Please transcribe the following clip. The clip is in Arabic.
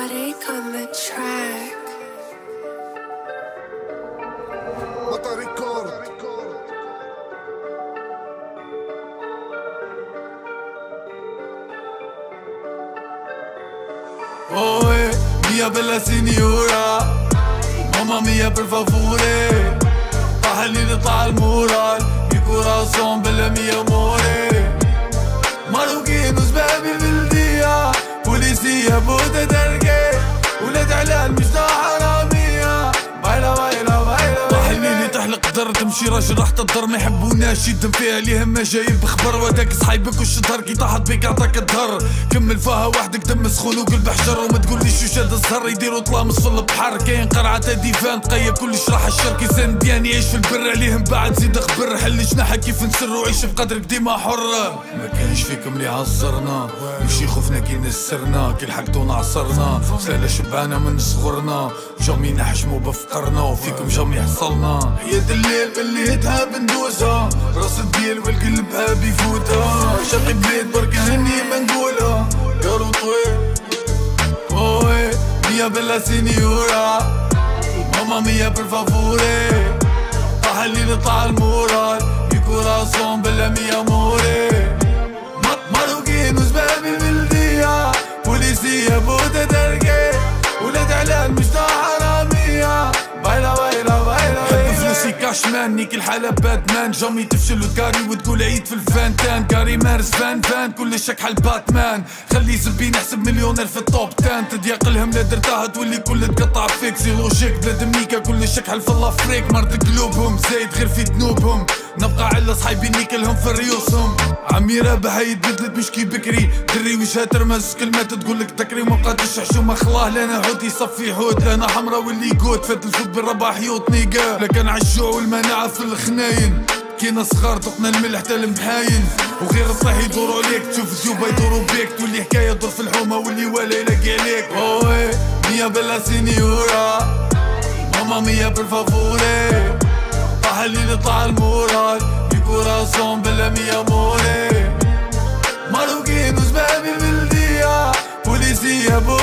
Matarik on the track. Oh, eh, mia bella signora Mamma mia per favore. طاحلي نطلع المورال يكون راسهم بلا مية اموري ماروكين وزبابي بلدية بوليسية بودة درقي تحلق در تمشي راجل راح تضر ما يحبوناش يدم فيها ليهم ما جايب بخبر وداك صحيبك وش ظهر كي طاحت بيك عطاك الظهر. كمل فيها وحدك دم سخون وقلب حجر وما تقوليش وش هذا الزهر. يديروا طلامس في البحر كاين قرعة ديفان تقيب كلش راح الشر. كي سنديان يعيش في البر عليهم بعد زيد خبر حل جناحك كيف نسر وعيش بقدرك ديما حر. ما كانش فيكم اللي عصرنا مش خوفنا كي نسرنا. كي لحقتونا عصرنا سلالة شبعانة من صغرنا. جامي نحشمو بفقرنا وفيكم جامي حصلنا. هي الليل اللي يدها بندوسها راس الديل والقلب بيفوتها شقي بليد برك هني ما نقولها قالوا طويل اوه ميا بلا سينيورا ماما ميا بالفافوري فلوسي كاش مان نيك الحالة باتمان. جامي تفشل وتكاري وتقول عيد في الفانتان كاري مارس فان فان كل شك حال باتمان. خلي زبين يحسب مليونير في التوب تان. تضيق الهم درتها تولي كل تقطع فيك. زي لوجيك بلا دميكا كل شك حال في الافريك مرض قلوبهم زايد غير في ذنوبهم. نبقى على صحيبي نيكلهم في ريوسهم. عمي رابح مش كي بكري. دري وجهها ترمز كلمات تقولك تكري. وما قادش حشومة خلاه لانا حوت يصفي حوت لانا حمرا واللي قوت فات الفوت بالرباح يوط نيقا لكن عالجوع والمناعة في الخناين. كينا صغار طقنا الملح تا المحاين. وغير الصح يدوروا عليك. تشوف جوبا يدوروا بيك. تولي حكاية دور في الحومة واللي ولا يلاقي عليك. اوه ميا بلا سينيورا ماما ميا بالفافوري خلي نطلع الموراي كوراسون بلا مية موري ماروكين وزبابي بالديا بوليسية بوري